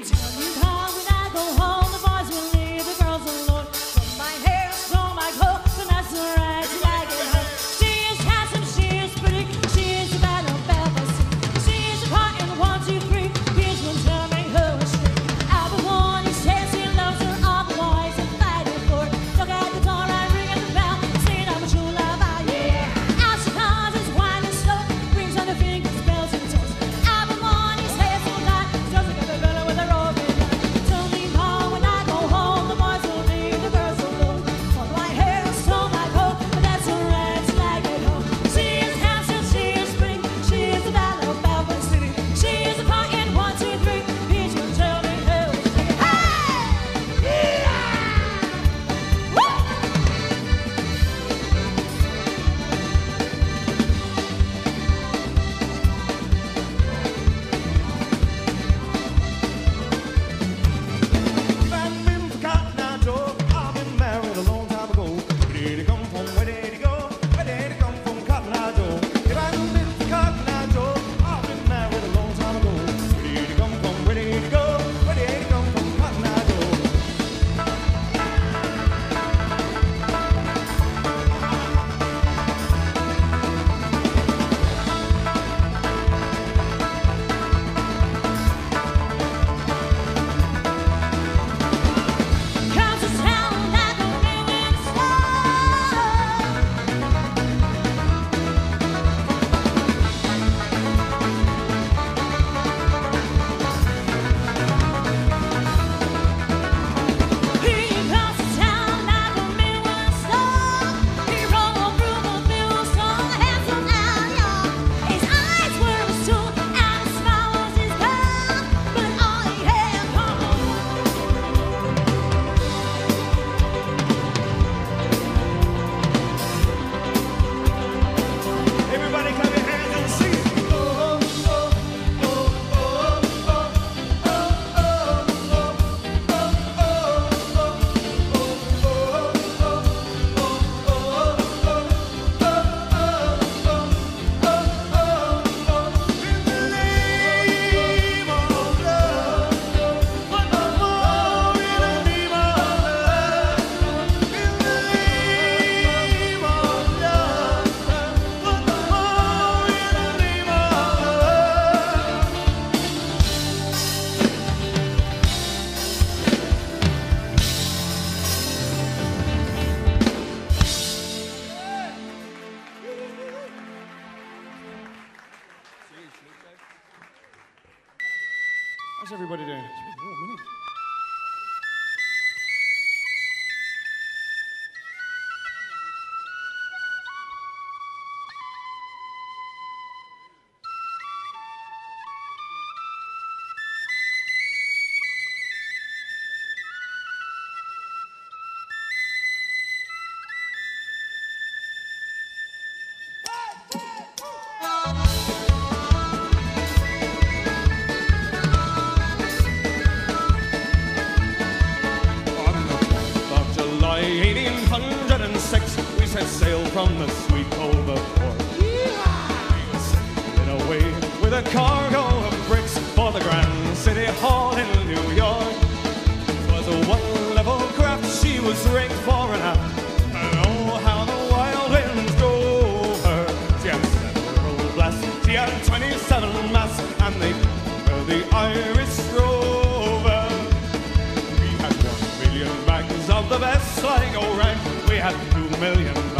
情他 How's everybody doing? Warm, isn't it? From the sweet Cova port. Were sailing away with a cargo of bricks for the Grand City Hall in New York. It Was a one-level craft, she was rigged for an aft. And oh, how the wild winds drove her. She had several blasts, she had 27 masts, and they were the Irish Rover. We had one million bags of the best Sligo oh, rank. We had two million